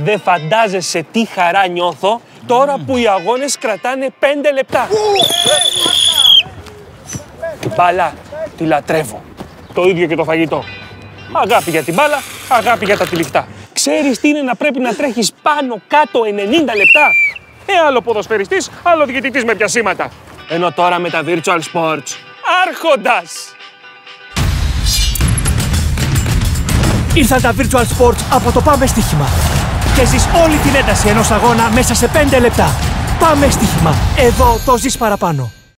Δεν φαντάζεσαι τι χαρά νιώθω τώρα που οι αγώνες κρατάνε 5 λεπτά. Την μπάλα τη λατρεύω. Το ίδιο και το φαγητό. Αγάπη για την μπάλα, αγάπη για τα τυλιχτά. Ξέρεις τι είναι να πρέπει να τρέχεις πάνω κάτω 90 λεπτά; Ε, άλλο ποδοσφαιριστής, άλλο διαιτητής με πιασίματα. Ενώ τώρα με τα virtual sports, άρχοντας! Ήρθαν τα Virtual Sports από το Πάμε Στοίχημα. Και ζεις όλη την ένταση ενός αγώνα μέσα σε 5 λεπτά. Πάμε Στοίχημα. Εδώ το ζεις παραπάνω.